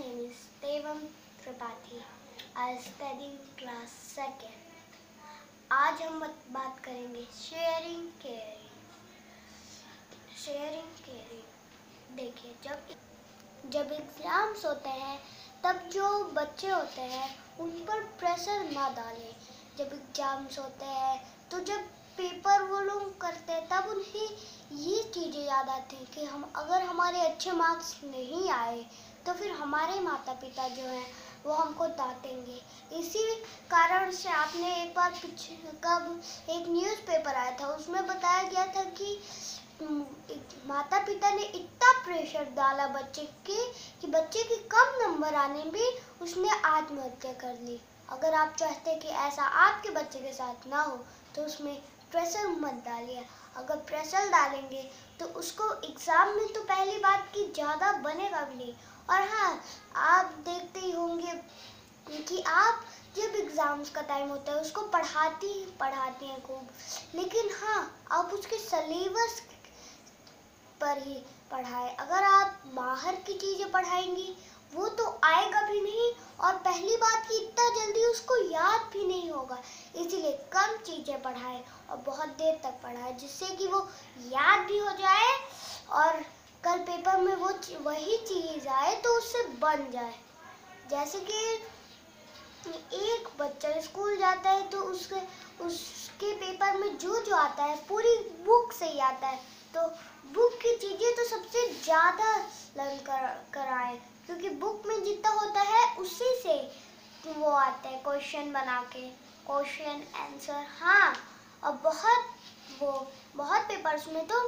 name is Devam Tripathi. I study in class second. आज हम बात करेंगे शेयरिंग केयरिंग शेयरिंग केयरिंग देखिए, जब जब एग्ज़ाम्स होते हैं, तब जो बच्चे होते हैं, उन पर प्रेशर ना डालें जब एग्ज़ाम्स होते हैं तो जब पेपर वो लोग करते हैं, तब उन्हें ये चीज़ें याद आती हैं कि हम, अगर हमारे अच्छे मार्क्स नहीं आए तो फिर हमारे माता पिता जो हैं, वो हमको डांटेंगे। इसी कारण से आपने एक बार पीछे कब एक न्यूज़पेपर आया था, उसमें बताया गया था कि माता पिता ने इतना प्रेशर डाला बच्चे के, कि बच्चे के कम नंबर आने भी उसने आत्महत्या कर ली। अगर आप चाहते कि ऐसा आपके बच्चे के साथ ना हो तो उसमें प्रेशर मत डालिए। अगर प्रेशर डालेंगे तो उसको एग्ज़ाम में तो पहली बात की ज़्यादा बनेगा भी नहीं। और हाँ आप देखते ही होंगे कि आप जब एग्ज़ाम्स का टाइम होता है, उसको पढ़ाती पढ़ाते हैं खूब। लेकिन हाँ आप उसके सलेबस पर ही पढ़ाए। अगर आप बाहर की चीज़ें पढ़ाएँगी, वो तो आएगा भी नहीं और पहली बात कि इतना जल्दी उसको याद भी नहीं होगा। इसीलिए कम चीज़ें पढ़ाए और बहुत देर तक पढ़ाए, जिससे कि वो याद भी हो जाए और कल पेपर में वो ची- वही चीज़ आए तो उससे बन जाए। जैसे कि एक बच्चा स्कूल जाता है तो उसके उसके पेपर में जो जो आता है, पूरी बुक से ही आता है। तो बुक की चीज़ें तो सबसे ज़्यादा लर्न कर, कराएँ। क्योंकि बुक में जितना होता है, उसी से वो आता है क्वेश्चन बना के। क्वेश्चन आंसर हाँ और बहुत वो, बहुत पेपर्स में तो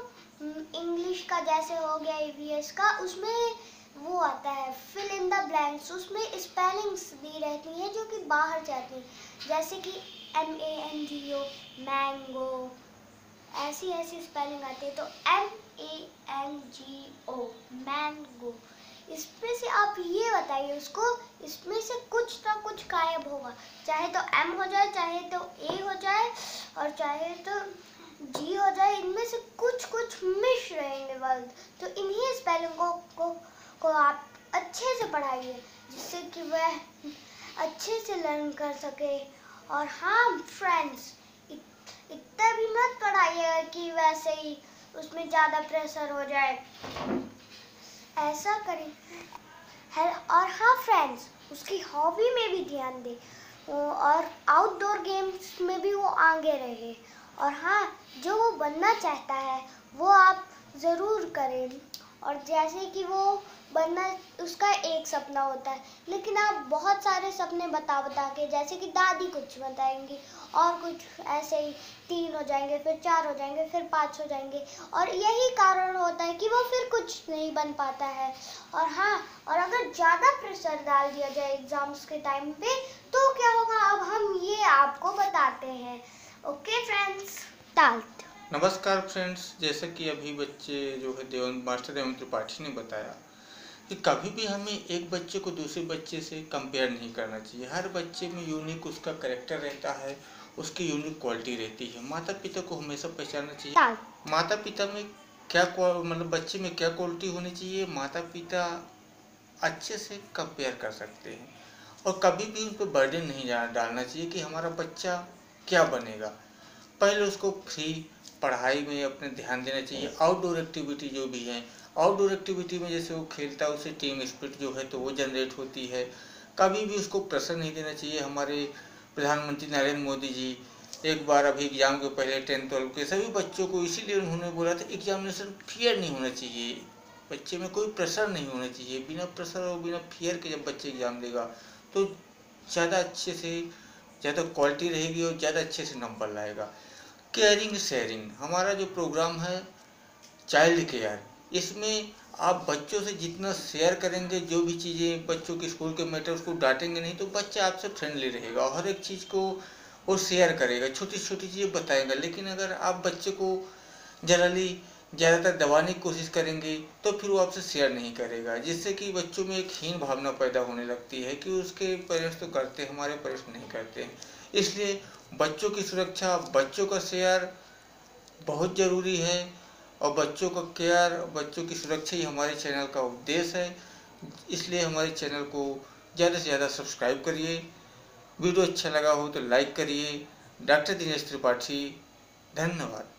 इंग्लिश का जैसे हो गया ईवीएस का, उसमें वो आता है फिल इन द ब्लैंक्स उसमें स्पेलिंग्स दी रहती हैं जो कि बाहर जाती हैं। जैसे कि M A N G O mango ऐसी ऐसी स्पेलिंग आती है। तो M A N G O mango इसमें से आप ये बताइए उसको, इसमें से कुछ ना कुछ गायब होगा। चाहे तो एम हो जाए, चाहे तो ए हो जाए, और चाहे तो जी हो जाए इनमें से कुछ कुछ मिश रहेंगे वर्ड तो इन्हीं स्पेलिंग को, को को आप अच्छे से पढ़ाइए जिससे कि वह अच्छे से लर्न कर सके। और हाँ फ्रेंड्स इतना भी मत पढ़ाइएगा कि वैसे ही उसमें ज़्यादा प्रेशर हो जाए। ऐसा करें। है और हाँ फ्रेंड्स उसकी हॉबी में भी ध्यान दें। और आउटडोर गेम्स में भी वो आगे रहे। और हाँ जो वो बनना चाहता है, वो आप ज़रूर करें। और जैसे कि वो बनना, उसका एक सपना होता है। लेकिन आप बहुत सारे सपने बता बता के, जैसे कि दादी कुछ बताएँगी, और कुछ ऐसे ही, तीन हो जाएँगे, फिर चार हो जाएँगे, फिर पाँच हो जाएँगे। और यही कारण होता है कि वो फिर कुछ नहीं बन पाता है। और हाँ और अगर ज़्यादा प्रेशर डाल दिया जाए एग्ज़ाम्स के टाइम पे तो क्या होगा? अब हम ये आपको बताते हैं। ओके फ्रेंड्स टाल्ट नमस्कार फ्रेंड्स जैसे कि अभी बच्चे जो है देवन मास्टर देवेंद्र त्रिपाठी ने बताया कि कभी भी हमें एक बच्चे को दूसरे बच्चे से कंपेयर नहीं करना चाहिए। हर बच्चे में यूनिक उसका करेक्टर रहता है उसकी यूनिक क्वालिटी रहती है। माता पिता को हमेशा पहचानना चाहिए। माता पिता में क्या मतलब बच्चे में क्या क्वालिटी होनी चाहिए? माता पिता अच्छे से कंपेयर कर सकते हैं। और कभी भी उन पर बर्डन नहीं डालना चाहिए कि हमारा बच्चा क्या बनेगा? पहले उसको फ्री पढ़ाई में अपने ध्यान देना चाहिए। आउटडोर एक्टिविटी जो भी है आउटडोर एक्टिविटी में जैसे वो खेलता है उससे टीम स्पिरिट जो है तो वो जनरेट होती है। कभी भी उसको प्रेशर नहीं देना चाहिए। हमारे प्रधानमंत्री नरेंद्र मोदी जी एक बार अभी एग्ज़ाम के पहले टेंथ ट्वेल्व के सभी बच्चों को इसीलिए उन्होंने बोला था एग्जामिनेशन फियर नहीं होना चाहिए। बच्चे में कोई प्रेशर नहीं होना चाहिए। बिना प्रेशर और बिना फियर के जब बच्चे एग्ज़ाम देगा तो ज़्यादा अच्छे से ज़्यादा क्वालिटी रहेगी और ज़्यादा अच्छे से नंबर लाएगा। केयरिंग शेयरिंग हमारा जो प्रोग्राम है चाइल्ड केयर इसमें आप बच्चों से जितना शेयर करेंगे, जो भी चीज़ें बच्चों के स्कूल के मैटर उसको डांटेंगे नहीं तो बच्चा आपसे फ्रेंडली रहेगा हर एक चीज़ को वो शेयर करेगा छोटी छोटी चीज़ें बताएगा। लेकिन अगर आप बच्चे को जनरली ज़्यादातर दबाने की कोशिश करेंगे तो फिर वो आपसे शेयर नहीं करेगा, जिससे कि बच्चों में एक हीन भावना पैदा होने लगती है कि उसके पेरेंट्स तो करते, हमारे पेरेंट्स नहीं करते। हैं इसलिए बच्चों की सुरक्षा, बच्चों का शेयर बहुत ज़रूरी है, और बच्चों का केयर, बच्चों की सुरक्षा ही हमारे चैनल का उद्देश्य है। इसलिए हमारे चैनल को ज़्यादा से ज़्यादा सब्सक्राइब करिए, वीडियो अच्छा लगा हो तो लाइक करिए। डॉक्टर दिनेश त्रिपाठी, धन्यवाद।